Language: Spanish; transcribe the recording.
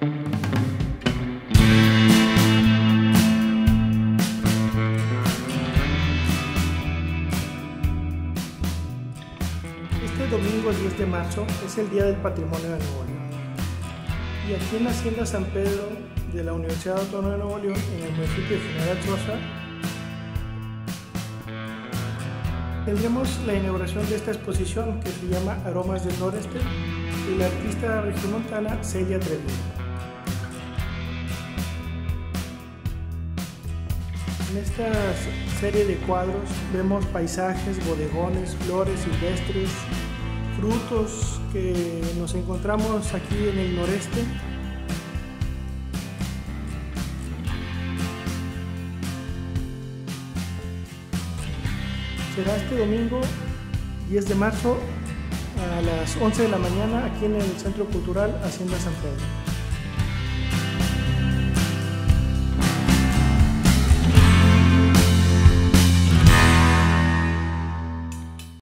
Este domingo 10 de marzo es el Día del Patrimonio de Nuevo León. Y aquí en la Hacienda San Pedro de la Universidad Autónoma de Nuevo León, en el municipio de General Sosa, tendremos la inauguración de esta exposición que se llama Aromas del Noreste y la artista regiomontana Celia Treviño. En esta serie de cuadros vemos paisajes, bodegones, flores silvestres, frutos que nos encontramos aquí en el noreste. Será este domingo 10 de marzo a las 11 de la mañana aquí en el Centro Cultural Hacienda San Pedro.